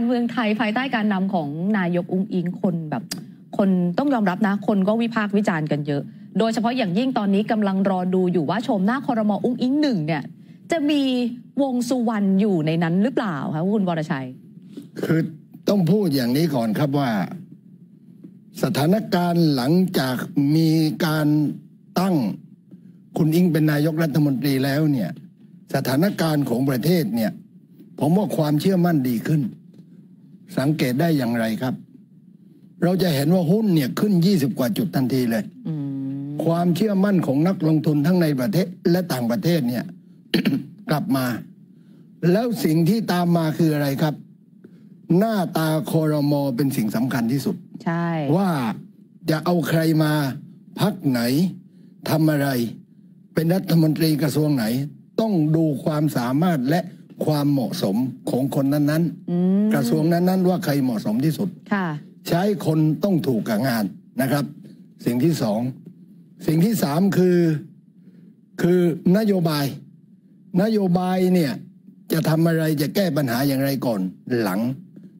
การเมืองไทยภายใต้การนำของนายกอุ้งอิงคนแบบ คนต้องยอมรับนะ คนก็วิพากษ์วิจารณ์กันเยอะ โดยเฉพาะอย่างยิ่งตอนนี้กำลังรอดูอยู่ว่าชมหน้าคอรมออุ้งอิงหนึ่งเนี่ย จะมีวงสุวรรณอยู่ในนั้นหรือเปล่าคะคุณวรชัย คือต้องพูดอย่างนี้ก่อนครับว่า สถานการณ์หลังจากมีการตั้งคุณอิงเป็นนายกรัฐมนตรีแล้วเนี่ย สถานการณ์ของประเทศเนี่ย ผมว่าความเชื่อมั่นดีขึ้น สังเกตได้อย่างไรครับ เราจะเห็นว่าหุ้นเนี่ยขึ้น 20 กว่าจุดทันทีเลยอืมความเชื่อมั่นของนักลงทุนทั้งในประเทศและต่างประเทศเนี่ย กลับมา แล้วสิ่งที่ตามมาคืออะไรครับ หน้าตาคอรมอเป็นสิ่งสำคัญที่สุด ใช่ ว่าจะเอาใครมาพักไหนทำอะไร เป็นรัฐมนตรีกระทรวงไหน ต้องดูความสามารถและ ความเหมาะสมของคนนั้นอืมๆกระทรวงนั้นๆ ว่าใครเหมาะสมที่สุดค่ะใช้คนต้องถูกกับงานนะครับ สิ่งที่สองสิ่งที่สามคือคือนโยบาย นโยบายเนี่ยจะทำอะไรจะแก้ปัญหาอย่างไรก่อนหลัง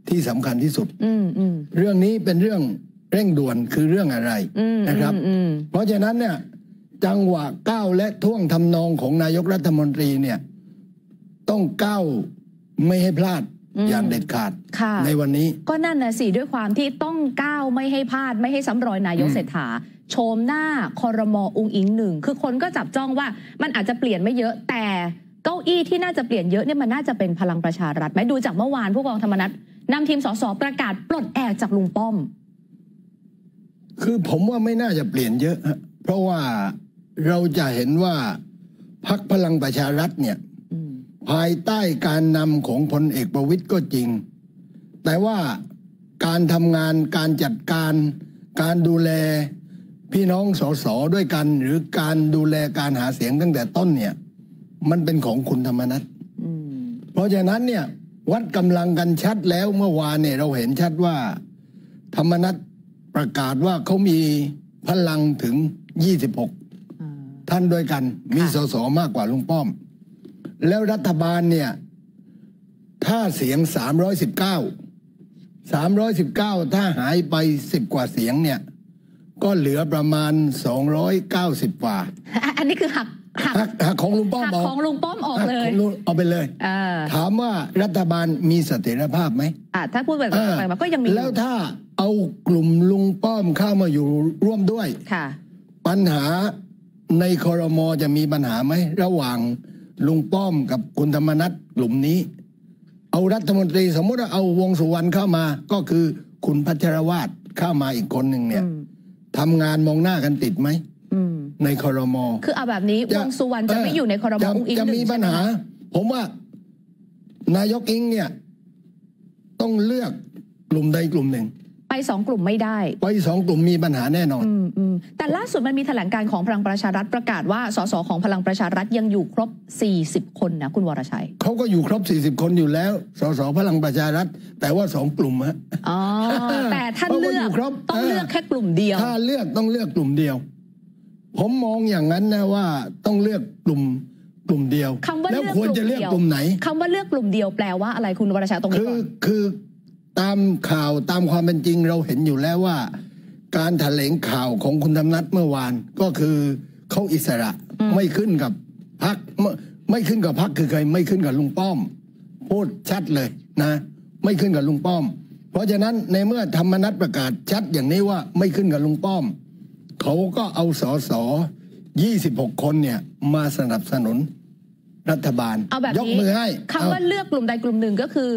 ที่สำคัญที่สุดอืมอืมเรื่องนี้เป็นเรื่องเร่งด่วนคือเรื่องอะไรอืมนะครับอืมเพราะฉะนั้นเนี่ยจังหวะก้าวและท่วงทำนองของนายกรัฐมนตรีเนี่ย ต้องก้าวไม่ให้พลาดอย่างเด็ดขาดค่ะในวันนี้ ก็นั่นนะสิด้วยความที่ต้องก้าวไม่ให้พลาดไม่ให้ซ้ำรอยนายกอืมเศรษฐาโชมหน้าคอรมออุงอิงหนึ่งคือคนก็จับจ้องว่ามันอาจจะเปลี่ยนไม่เยอะแต่เก้าอี้ที่น่าจะเปลี่ยนเยอะเนี่ยมันน่าจะเป็นพลังประชารัฐไหมดูจากเมื่อวานผู้กองธรรมนัฐนำทีมสสประกาศปลดแอกจากลุงป้อม คือผมว่าไม่น่าจะเปลี่ยนเยอะฮะเพราะว่าเราจะเห็นว่าพักพลังประชารัฐเนี่ยอืม ภายใต้การนำของพลเอกประวิตยก็จริง แต่ว่าการทำงานการจัดการ การดูแลพี่น้องสสด้วยกัน หรือการดูแลการหาเสียงตั้งแต่ต้นเนี่ย มันเป็นของคุณธรรมนัฐอืมเพราะฉะนั้นเนี่ยวัดกำลังกันชัดแล้วเมื่อวานเนี่ยเราเห็นชัดว่า ธรรมนัฐประกาศว่าเขามีพลังถึง 26อ่าท่านด้วยกัน มีค่ะสสมากกว่าลุงป้อม แล้วรัฐบาลเนี่ย ถ้าเสียง 319 319 ถ้าหายไป 10 กว่าเสียงเนี่ย ก็เหลือประมาณ 290กว่า อันนี้คือหักหักหักหักของลุงป้อมหักออกของลุงป้อมออกหักเลขยองลุงเอาไปเลยอ่าถามว่ารัฐบาลมีเสถียรภาพไหมอ่าถ้าพูดแบบเออแบบก็ยังมีอยู่แล้วถ้าเอากลุ่มลุงป้อมเข้ามาอยู่ร่วมด้วยค่ะ ปัญหาในคอรมอจะมีปัญหาไหม ระหว่าง ลุงป้อมกับคุณธรรมนัฐกลุ่มนี้ เอารัฐมนตรีสมมติว่าเอาวงสุวรรณเข้ามา ก็คือคุณพัชรวาทเข้ามาอีกคนหนึ่งเนี่ยอืมทำงานมองหน้ากันติดไหมอืมในคอรมอคือเอาแบบนี้จะวงสุวรรณจะไม่อยู่ในคอรมอจะอุ้งอิงจะหนึ่มีงปัญหาใช่ไมผมว่านายกอิงเนี่ย ต้องเลือกกลุ่มใดกลุ่มหนึ่ง ไปสองกลุ่มไม่ได้ไว้สองกลุ่มมีปัญหาแน่นอนอืมอืมแต่ล่าสุดมันมีแถลงการของพลังประชารัฐประกาศว่าสสของพลังประชารัฐยังอยู่ครบ 40 คนนะคุณวรชัยเขาก็อยู่ครบ 40 คนอยู่แล้วสสพลังประชารัฐ แต่ว่าสองกลุ่มฮะอ๋อแต่ท่านเพราะว่าเลืออยู่กครบต้องเออเลือกแค่กลุ่มเดียว ถ้าเลือกต้องเลือกกลุ่มเดียว ผมมองอย่างนั้นนะว่าต้องเลือกกลุ่มกลุ่มเดียวคำว่าแล้วเลือกควรจะเลือกกลุ่มไหนคำว่าเลือกกลุ่มเดียวแปลว่าอะไรคุณวรชัยตรงนี้คือก่อนคือ ตามข่าวตามความเป็นจริงเราเห็นอยู่แล้วว่า การแถลงข่าวของคุณธรรมนัฐเมื่อวานก็คือเขาอิสระไม่ขึ้นกับพักไม่ไม่ขึ้นกับพักคือใครไม่ขึ้นกับลุงป้อม พูดชัดเลยนะ ไม่ขึ้นกับลุงป้อม เพราะฉะนั้นในเมื่อธรรมนัฐประกาศชัดอย่างนี้ว่าไม่ขึ้นกับลุงป้อม เขาก็เอาสอสอ26 คนเนี่ยมาสนับสนุนรัฐบาลเอาแบบยกนี้มือให้คำว่าเอเลือกกลุ่มใดกลุ่มหนึ่งก็คือ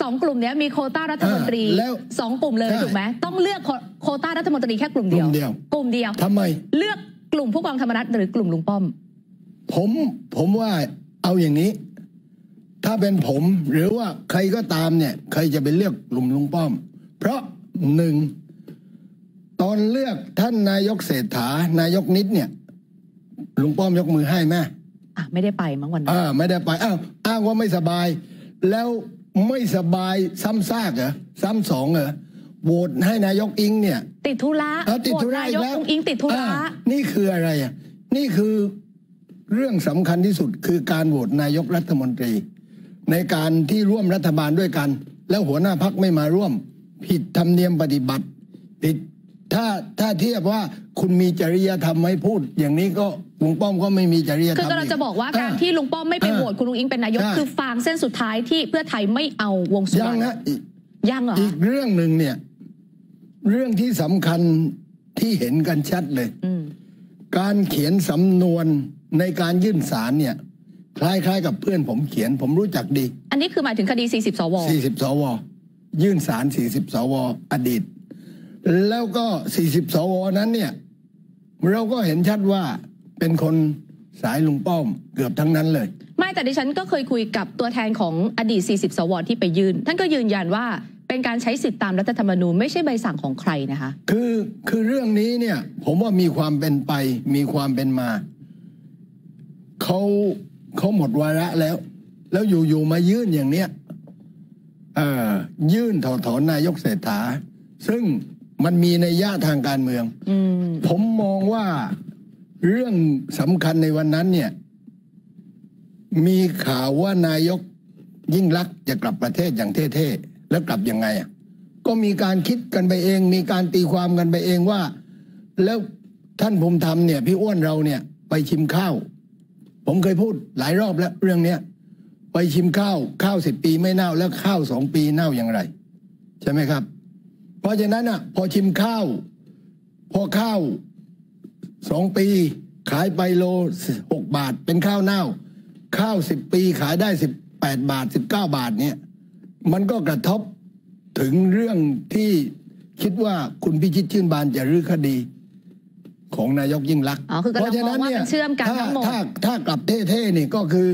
สองกลุ่มเนี้ยมีโควต้ารัฐมนตรีเออแล้วสองกลุ่มเลยใช่ถูกไหมต้องเลือกโคโควต้ารัฐมนตรีแค่กลุ่มเดียว กลุ่มเดียวกลุ่มเดียวทำไม เลือกกลุ่มผู้กองธรรมนัฐหรือกลุ่มลุงป้อม ผมผมว่าเอาอย่างนี้ ถ้าเป็นผมหรือว่าใครก็ตามเนี่ย ใครจะไปเลือกกลุ่มลุงป้อม เพราะหนึ่งตอนเลือกท่านนายกเศรษฐานายกนิดเนี่ยลุงป้อมยกมือให้ไหมอะไม่ได้ไปมั้งวันนั้นอ่าไม่ได้ไปอ้าวอ้างว่าไม่สบาย แล้ว ไม่สบายซ้ำซากเหรอซ้ำสองเหรอโหวตให้นายกอิงเนี่ย ติดธุระเอาติดธุระโหวตนายอีกกแล้วอุ้งอิงติดธุระอ่านี่คืออะไรอะนี่คือเรื่องสำคัญที่สุดคือการโหวตนายกรัฐมนตรี ในการที่ร่วมรัฐบาลด้วยกัน แล้วหัวหน้าพักไม่มาร่วม ผิดธรรมเนียมปฏิบัติผิดถ้าถ้าเทียบว่าคุณมีจริยธรรมไหมพูด อย่างนี้ก็ ลุงป้อมก็ไม่มีจริยธรคืรอมกำลังจะบอกว่าการอ่ที่ลุงป้อมไม่ไปอ่าโหวตคุณลุงอิงเป็นนายกใช่คือฟางเส้นสุดท้ายที่เพื่อไทยไม่เอาวงสุวยัรงรณนะอีกยังเหรออีคะกเรื่องหนึ่งเนี่ย เรื่องที่สำคัญที่เห็นกันชัดเลยอืมการเขียนสำนวนในการยื่นสารเนี่ย คล้ายๆ กับเพื่อนผมเขียน ผมรู้จักดี อันนี้คือหมายถึงคดี 40 สว 40 สว ยื่นสาร40 สว อดีต แล้วก็ 40 สวนั้นเนี่ย เราก็เห็นชัดว่า เป็นคนสายลุงป้อมเกือบทั้งนั้นเลย ไม่แต่ดิฉันก็เคยคุยกับตัวแทนของอดีต 40 สวที่ไปยื่นท่านก็ยืนยันว่าเป็นการใช้สิทธิตามรัฐธรรมนูญไม่ใช่ใบสั่งของใครนะคะ คือคือเรื่องนี้เนี่ย ผมว่ามีความเป็นไป มีความเป็นมาเขาเขาหมดวาระแล้ว แล้วอยู่ๆมายื่นอย่างเนี้ยเอ่อยื่นถอดถอนนายกเศรษฐา ซึ่งมันมีในยยะทางการเมืองอืมผมมองว่า เรื่องสำคัญในวันนั้นเนี่ย มีข่าวว่านายกยิ่งรักษณ์จะกลับประเทศอย่างเท่ๆ แล้วกลับยังไงอะก็มีการคิดกันไปเอง มีการตีความกันไปเองว่า แล้วท่านภูมิธรรมเนี่ย พี่อ้วนเราเนี่ย ไปชิมข้าว ผมเคยพูดหลายรอบแล้วเรื่องเนี้ยไปชิมข้าวข้าวสิบปีไม่เน่าแล้วข้าวสองปีเน่าอย่างไร ใช่ไหมครับ เพราะฉะนั้นอะ พอชิมข้าว พอข้าว สองปี ขายไปโลหกบาท เป็นข้าวเน่า ข้าวสิบปีขายได้สิบแปดบาทสิบเก้าบาทเนี่ย มันก็กระทบถึงเรื่องที่คิดว่าคุณพิชิตชื่นบานจะรื้อคดีของนายกยิ่งรักษณ์อ๋อคือกำลังมองว่ามันเชื่อมกันถ้าทั้งหมดถ้าถ้ากลับเท่ๆนี่ก็คือ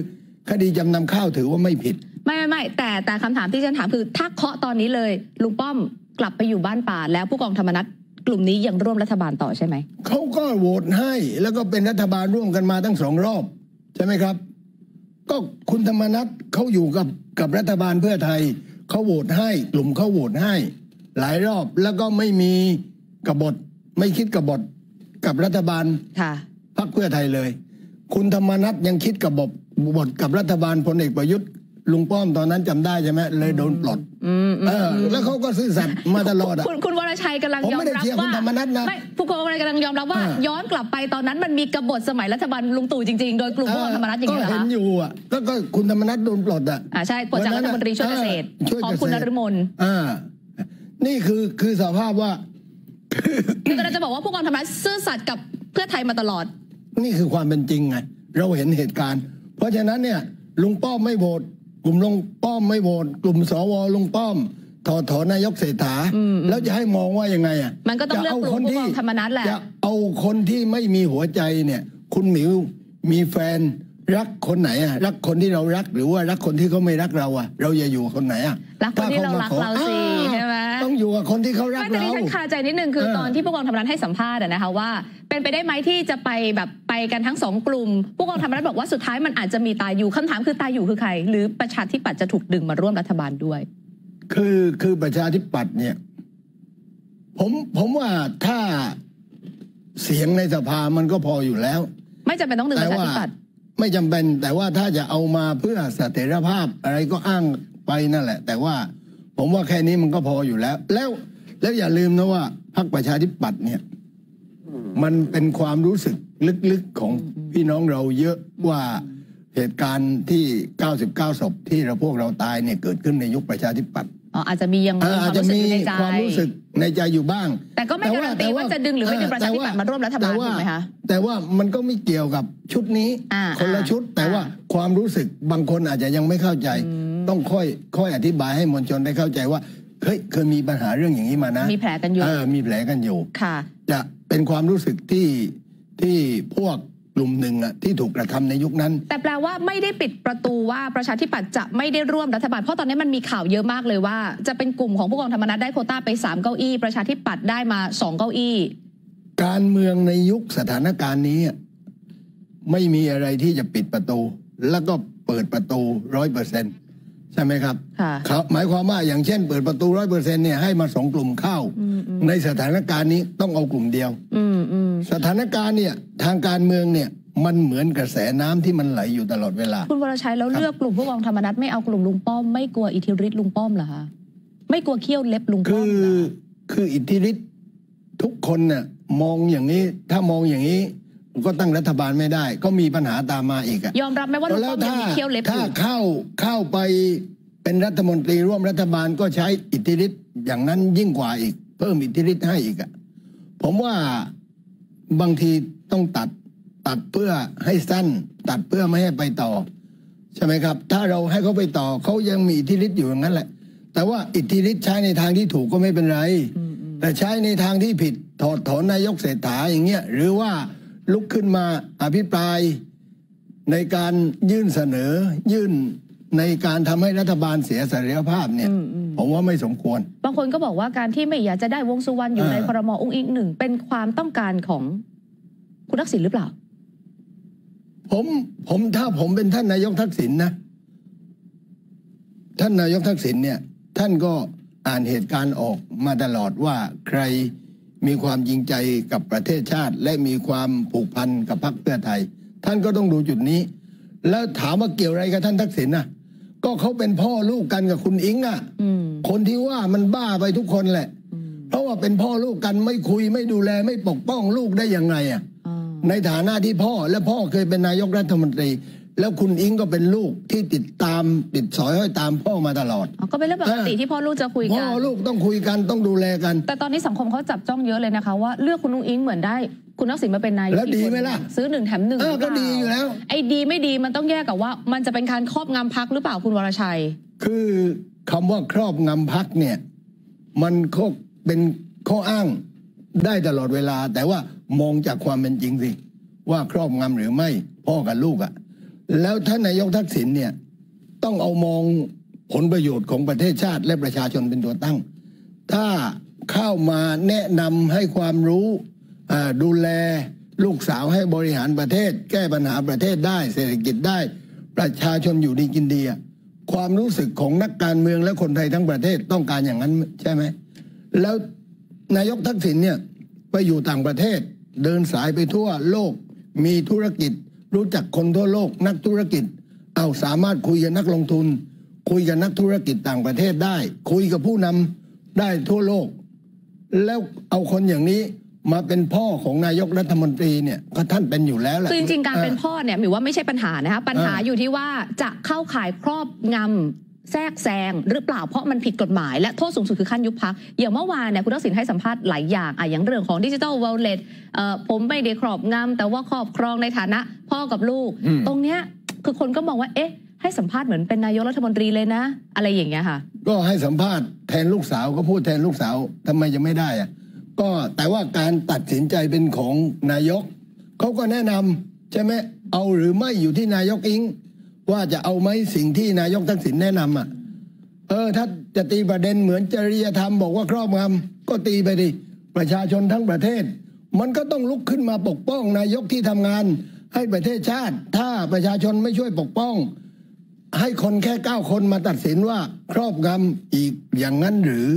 คดีจำนำข้าวถือว่าไม่ผิด ไม่ไม่ไม่แต่แต่คำถามที่ฉันถามคือ ถ้าเคาะตอนนี้เลยลุงป้อมกลับไปอยู่บ้านป่าแล้วผู้กองธรรมนัฐ กลุ่มนี้ยังร่วมรัฐบาลต่อใช่ไหม เขาก็โหวตให้แล้วก็เป็นรัฐบาลร่วมกันมาตั้งสองรอบ ใช่ไหมครับ ก็คุณธรรมนัฐเขาอยู่กับกับรัฐบาลเพื่อไทยเขาโหวตให้กลุ่มเขาโหวตให้ หลายรอบแล้วก็ไม่มีกบฏไม่คิดกบฏกับรัฐบาลค่ะพรรคเพื่อไทยเลย คุณธรรมนัฐยังคิดกับบทบทกับรัฐบาลพลเอกประยุทธ์ ลุงป้อมตอนนั้นจำได้ใช่ไหมเลยโดนปลดอืมอืมเออ แล้วเขาก็ซื่อสัตย์มาตลอดอะคุณคุณวรชัยกำลังผมยอมไม่ได้รับเชียร์คุณว่าธรรมนัสนะไม่ผู้กองวรชัยกำลังยอมรับว่าอ่า ย้อนกลับไปตอนนั้นมันมีกบฏสมัยรัฐบาลลุงตู่จริงๆ โดยกลุ่มผู้กองธรรมนัฐอย่างก็นี้เหรอเห็นคะอยู่อะก็ก็คุณธรรมนัฐโดนปลดอะอ่าใช่ปลดจากรัฐมนตรีช่วยเกษตรช่วยของเกษตคุณนฤมลอ่านี่คือคือสภาพว่าคือกำลังจะบอกว่าผู้กองธรรมนัฐซื่อสัตย์กับเพื่อไทยมาตลอด นี่คือความเป็นจริงไงเราเห็นเหตุการณ์ เพราะฉะนั้นเนี่ยลุงป้อมไม่โหวต กลุ่มลุงป้อมไม่โหวตกลุ่มสวลุงป้อมถอดถอนนายกเศรษฐาแล้วจะให้มองว่ายังไงอะมันก็ต้องเลือกกลุ่มผู้กองธรรมนัสแหละจะเอาคนที่ไม่มีหัวใจเนี่ย คุณหมิวมีแฟน รักคนไหนอะรักคนที่เรารักหรือว่ารักคนที่เขาไม่รักเราอะ เราจะอยู่กับคนไหนอะรักคนที่เรารักถ้ขเราสิอ่าใช่ไหมต้องอยู่กับคนที่เขารักไม่แต่เราที่ฉันคาใจนิดนึงคือเออตอนที่ผู้กองธรรมนัฐให้สัมภาษณ์อะนะคะว่า เป็นไปได้ไหมที่จะไปแบบไปกันทั้งสองกลุ่ม ผู้กองธรรมนัฐบอกว่าสุดท้ายมันอาจจะมีตายอยู่คำถามคือตายอยู่คือใคร หรือประชาธิปัตย์จะถูกดึงมาร่วมรัฐบาลด้วย คือคือประชาธิปัตย์เนี่ย ผมผมว่าถ้าเสียงในสภามันก็พออยู่แล้ว ไม่จำเป็นต้องดึงปแต่ระชาว่าธิปัตย์ ไม่จำเป็นแต่ว่าถ้าจะเอามาเพื่อเสถียรภาพอะไรก็อ้างไปนั่นแหละ แต่ว่าผมว่าแค่นี้มันก็พออยู่แล้ว แล้วแล้วอย่าลืมนะว่าพรรคประชาธิปัตย์เนี่ย มันเป็นความรู้สึกลึกๆของพี่น้องเราเยอะว่าเหตุการณ์ที่ 99 ศพที่เราพวกเราตายเนี่ยเกิดขึ้นในยุคประชาธิปัตย์ อ๋ออาจจะมียังเอมีอคอาจวามจะรู้สึกมีอยู่ในใจความรู้สึกในใจอยู่บ้าง แต่ก็ไม่การันตีว่าจะดึงหรือไม่ดึงประชาธิปัตย์มาร่วมรัฐบาลแต่ถูกไหมคะแต่ว่ามันก็ไม่เกี่ยวกับชุดนี้อ่าคนละอ่าชุด แต่อ่าว่าความรู้สึกบางคนอาจจะยังไม่เข้าใจ ต้องค่อยค่อยอธิบายให้มวลชนได้เข้าใจว่าเฮ้ยเคยมีปัญหาเรื่องอย่างนี้มานะ มีแผลกันอยู่เออมีแผลกันอยู่ค่ะ จะเป็นความรู้สึกที่ที่พวกก ลุ่มหนึ่งอะที่ถูกกระทำในยุคนั้น แต่แปลว่าไม่ได้ปิดประตูว่าประชาธิปัตย์จะไม่ได้ร่วมรัฐบาลเพราะตอนนี้มันมีข่าวเยอะมากเลยว่า จะเป็นกลุ่มของผู้กองธรรมนัฐได้โควต้าไปสามเก้าอี้ ประชาธิปัตย์ได้มาสองเก้าอี้ การเมืองในยุคสถานการณ์นี้อะไม่มีอะไรที่จะปิดประตู แล้วก็เปิดประตูร้อยเปอร์เซ็นใช่ไหมครับค่ะครับ หมายความว่าอย่างเช่นเปิดประตูร้อยเปอร์เซ็นเนี่ยให้มาสองกลุ่มเข้า ในสถานการณ์นี้ต้องเอากลุ่มเดียวอืมอืมสถานการณ์เนี่ยทางการเมืองเนี่ยมันเหมือนกระแสน้ำที่มันไหลอยู่ตลอดเวลา คุณวรชัยแล้วครับเลือกกลุ่มผู้กองธรรมนัฐไม่เอากลุ่มลุงป้อมไม่กลัวอิทธิฤทธิ์ลุงป้อมเหรอคะไม่กลัวเคี่ยวเล็บลุงป้คืออมเหรอคืออิทธิฤทธิ์ทุกคนน่ะมองอย่างนี้ถ้ามองอย่างนี้ ก็ตั้งรัฐบาลไม่ได้ ก็มีปัญหาตามมาอีกอะยอมรับไหมว่าลุงแล้ป้วอมยังถ้ามีเคี่ยวเล็บอถ้ายู่เข้าเข้าไปเป็นรัฐมนตรีร่วมรัฐบาลก็ใช้อิทธิฤทธิ์อย่างนั้นยิ่งกว่าอีก เพิ่มอิทธิฤทธิ์ให้อีกอะผมว่าบางทีต้องตัดตัดเพื่อให้สั้น ตัดเพื่อไม่ให้ไปต่อ ใช่ไหมครับ ถ้าเราให้เขาไปต่อเขายังมีอิทธิฤทธิ์อยู่อย่างนั้นแหละ แต่ว่าอิทธิฤทธิ์ใช้ในทางที่ถูกก็ไม่เป็นไร แต่ใช้ในทางที่ผิดถอดถอนนายกเศรษฐาอย่างเงี้ยหรือว่า ลุกขึ้นมาอภิปรายในการยื่นเสนอยื่นในการทำให้รัฐบาลเสียเสถียรภาพเนี่ยอืมอืมผมว่าไม่สมควร บางคนก็บอกว่าการที่ไม่อยากจะได้วงสุวรรณอยู่อ่าในครมอุ้งอิงหนึ่งเป็นความต้องการของคุณทักษิณหรือเปล่า ผมผมถ้าผมเป็นท่านนายกทักษิณนะท่านนายกทักษิณเนี่ย ท่านก็อ่านเหตุการณ์ออกมาตลอดว่าใคร มีความจริงใจกับประเทศชาติ และมีความผูกพันกับพรรคเพื่อไทย ท่านก็ต้องดูจุดนี้ แล้วถามว่าเกี่ยวอะไรกับท่านทักษิณนะก็เขาเป็นพ่อลูกกันกับคุณอิงอะ่ะอืมคนที่ว่ามันบ้าไปทุกคนแหละอืมเพราะว่าเป็นพ่อลูกกันไม่คุยไม่ดูแลไม่ปกป้องลูกได้ยังไงอะอ่าในฐานะที่พ่อและพ่อเคยเป็นนายกรัฐมนตรี แล้วคุณอิงก็เป็นลูกที่ติดตามติดสอยห้อยตามพ่อมาตลอดอ๋อก็เป็นเรื่องปกติอ่าที่พ่อลูกจะคุยพ่กัอนลูกต้องคุยกันต้องดูแลกัน แต่ตอนนี้สังคมเขาจับจ้องเยอะเลยนะคะว่าเลือกคุณนุ้งอิงเหมือนได้คุณทักษิณมาเป็นนายกแล้วดีอีกคนไหมล่ะซื้อหนึ่งแถมหนึ่งเออหรืเปก็ล่าดีอยู่แล้ว ไอ้ดีไม่ดีมันต้องแยกกับว่า มันจะเป็นการครอบงำพักหรือเปล่าคุณวรชัย คือคำว่าครอบงำพักเนี่ย มันก็เป็นข้ออ้างได้ตลอดเวลา แต่ว่ามองจากความเป็นจริงสิว่าครอบงำหรือไม่พ่อกับลูกอะ่ะ แล้วท่านนายกทักษิณเนี่ยต้องเอามองผลประโยชน์ของประเทศชาติและประชาชนเป็นตัวตั้ง ถ้าเข้ามาแนะนำให้ความรู้ดูแลลูกสาวให้บริหารประเทศ แก้ปัญหาประเทศได้ เศรษฐกิจได้ ประชาชนอยู่ดีกินดีอะความรู้สึกของนักการเมืองและคนไทยทั้งประเทศต้องการอย่างนั้นใช่ไหมแล้วนายกทักษิณเนี่ยไปอยู่ต่างประเทศ เดินสายไปทั่วโลกมีธุรกิจ รู้จักคนทั่วโลกนักธุรกิจ เอาสามารถคุยกับนักลงทุน คุยกับนักธุรกิจต่างประเทศได้ คุยกับผู้นำได้ทั่วโลก แล้วเอาคนอย่างนี้มาเป็นพ่อของนายกรัฐมนตรีเนี่ยก็ท่านเป็นอยู่แล้วแหละคือจริงๆการเป็นพ่อเนี่ยหมายว่าไม่ใช่ปัญหานะคะปัญหาอ่าอยู่ที่ว่าจะเข้าข่ายครอบงำ แทรกแซงหรือเปล่าเพราะมันผิดกฎหมายและโทษสูงสุดคือขั้นยุบพักอย่างเมื่อวานเนี่ยคุณทักษิณให้สัมภาษณ์หลายอย่างอะอย่างเรื่องของดิจิทัลวอลเล็ตผมไม่ได้ครอบงำแต่ว่าครอบครองในฐานะพ่อกับลูกอืมตรงเนี้ยคือคนก็มองว่า เอ๊ะ ให้สัมภาษณ์เหมือนเป็นนายกรัฐมนตรีเลยนะ อะไรอย่างเงี้ยค่ะ ก็ให้สัมภาษณ์แทนลูกสาวก็พูดแทนลูกสาวทำไมจะไม่ได้อะก็แต่ว่าการตัดสินใจเป็นของนายกเขาก็แนะนำใช่ไหมเอาหรือไม่อยู่ที่นายกอิง ว่าจะเอาไหมสิ่งที่นายกทักษิณแนะนำอะ เออ ถ้าจะตีประเด็นเหมือนจริยธรรมบอกว่าครอบงำก็ตีไปดิ ประชาชนทั้งประเทศ มันก็ต้องลุกขึ้นมาปกป้อง นายกที่ทำงาน ให้ประเทศชาติ ถ้าประชาชนไม่ช่วยปกป้อง ให้คนแค่เก้าคนมาตัดสินว่าครอบงำอีกอย่างนั้นหรือ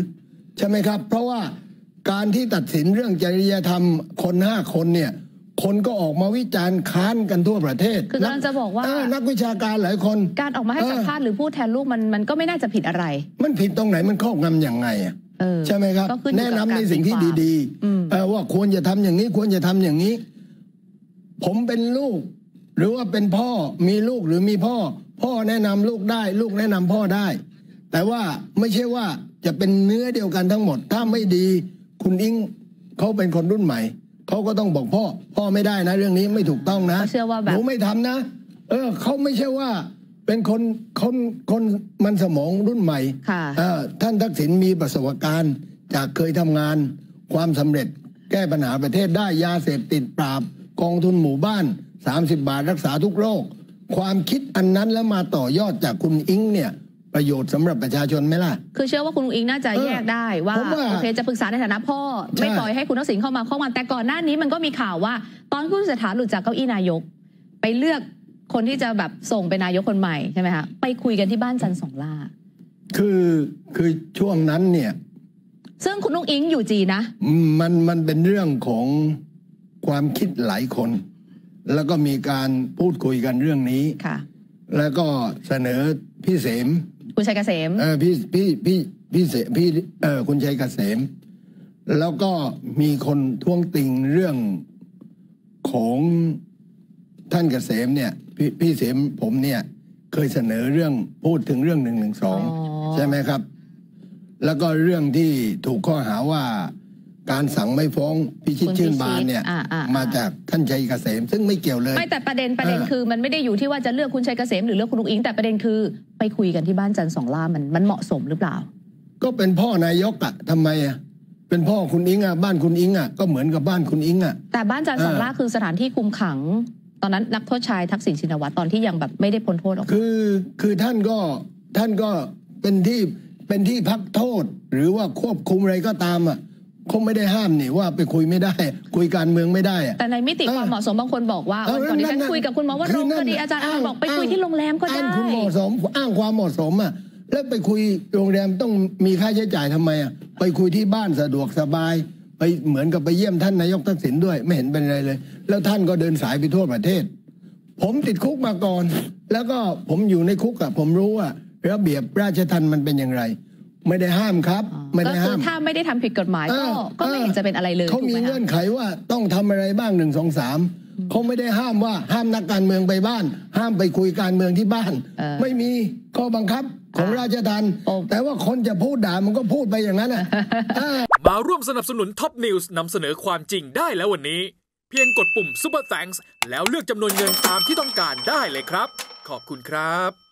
ใช่ไหมครับ เพราะว่าการที่ตัดสินเรื่องจริยธรรมคนห้าคนเนี่ย คนก็ออกมาวิจารณ์ค้านกันทั่วประเทศ คือกำลังจะบอกว่าเนักวิชาการหลายคน การออกมาให้สัมภาษณ์หรือพูดแทนลูกมันมันก็ไม่น่าจะผิดอะไร มันผิดตรงไหนมันครอบงำอย่างไงอะเออใช่ไหมครับก็ขึ้นอยู่แนะกับนำในสิ่งที่การตีความดีอืมๆเออว่าควรจะทำอย่างนี้ควรจะทำอย่างนี้ ผมเป็นลูก หรือว่าเป็นพ่อมีลูกหรือมีพ่อ พ่อแนะนำลูกได้ ลูกแนะนำพ่อได้ แต่ว่าไม่ใช่ว่าจะเป็นเนื้อเดียวกันทั้งหมด ถ้าไม่ดีคุณอิงเขาเป็นคนรุ่นใหม่ เขาก็ต้องบอกพ่อ พ่อไม่ได้นะ เรื่องนี้ไม่ถูกต้องนะเขาเชื่อว่าแบบหนูไม่ทำนะ เออเขาไม่ใช่ว่า เป็นคนคนคนมันสมองรุ่นใหม่ค่ะเอ่อท่านทักษิณมีประสบการณ์ จากเคยทำงานความสำเร็จ แก้ปัญหาประเทศได้ยาเสพติดปราบ กองทุนหมู่บ้าน 30 บาทรักษาทุกโรค ความคิดอันนั้นแล้วมาต่อยอดจากคุณอิงเนี่ย ประโยชน์สำหรับประชาชนไหมล่ะ คือเชื่อว่าคุณอุ้งอิงน่าจะเออแยกได้ว่าผมว่าโอเคจะปรึกษาในฐานะพ่อใช่ไม่ปล่อยให้คุณทักษิณเข้ามาข้อมันแต่ก่อนหน้านี้มันก็มีข่าวว่า ตอนคุณเศรษฐาหลุดจากเก้าอี้นายก ไปเลือกคนที่จะแบบส่งเป็นนายกคนใหม่ใช่ไหมคะไปคุยกันที่บ้านจันทร์สองล่า คือคือช่วงนั้นเนี่ย ซึ่งคุณนุ้งอิงอยู่จีนนะ มันมันเป็นเรื่องของความคิดหลายคน แล้วก็มีการพูดคุยกันเรื่องนี้ค่ะ แล้วก็เสนอพี่เสม คุณชัยเกษมเออพี่พี่พี่พี่เสพี่เออคุณชัยเกษม แล้วก็มีคนท้วงติงเรื่องของท่านเกษมเนี่ย พี่พี่เสมผมเนี่ย เคยเสนอเรื่องพูดถึงเรื่องหนึ่งหนึ่งสองอ๋อใช่ไหมครับ แล้วก็เรื่องที่ถูกข้อหาว่า การสั่งไม่ฟ้องพิชิตคุณชื่นพิชิตบานเนี่ยอ่าอ่าอ่ามมาจากท่านชัยเกษมซึ่งไม่เกี่ยวเลยไม่แต่ประเด็นประเด็นเออคือมันไม่ได้อยู่ที่ว่าจะเลือกคุณชัยเกษมหรือเลือกคุณลุงอิงแต่ประเด็นคือ ไปคุยกันที่บ้านจันทร์สองล่ามันมันเหมาะสมหรือเปล่า ก็เป็นพ่อนายกอะทำไมอะเป็นพ่อคุณอิงอะบ้านคุณอิงอะก็เหมือนกับบ้านคุณอิงอะแต่บ้านจันทร์สองเออล่าคือสถานที่คุมขัง ตอนนั้นนักโทษชายทักษิณชินวัตรตอนที่ยังแบบไม่ได้พ้นโทษออกมาคือคือท่านก็ท่านก็เป็นที่เป็นที่พักโทษ หรือว่าควบคุมอะไรก็ตามอะ คงไม่ได้ห้ามนี่ว่าไปคุยไม่ได้ คุยการเมืองไม่ได้อะแต่ในมิติเออความเหมาะสมบางคนบอกว่าเออวันก่อนที่ฉันนั่นๆคุยกับคุณหมอว่าคืโรงนั่คนดีอาจารย์อาบอกไปคุยที่โรงแรมก็ได้อ้างคุณเหมาะสมอ้างความเหมาะสมอะแล้วไปคุยโรงแรมต้องมีค่าใช้จ่ายทำไมอะไปคุยที่บ้านสะดวกสบาย ไปเหมือนกับไปเยี่ยมท่านนายกทักษิณด้วย ไม่เห็นเป็นไรเลย แล้วท่านก็เดินสายไปทั่วประเทศ ผมติดคุกมาก่อน แล้วก็ผมอยู่ในคุกอะผมรู้ว่าระเบียบราชทัณฑ์มันเป็นอย่างไร ไม่ได้ห้ามครับ ไม่ก็ได้คือห้ามถ้าไม่ได้ทำผิดกฎหมายเอก็อก็ไม่เห็นจะเป็นอะไรเลยเขามีถูกไหเงื่อคะนไขว่าต้องทำอะไรบ้างหนึ่งสองสามเขาไม่ได้ห้ามว่าห้ามนักการเมืองไปบ้าน ห้ามไปคุยการเมืองที่บ้านเออไม่มีข้อบังคับของอะราชทัณฑ์โอ้แต่ว่าคนจะพูดด่ามันก็พูดไปอย่างนั้นอะเออมาร่วมสนับสนุนท็อปนิวส์นำเสนอความจริงได้แล้ววันนี้ เพียงกดปุ่ม Super Thanks แล้วเลือกจำนวนเงินตามที่ต้องการได้เลยครับ ขอบคุณครับ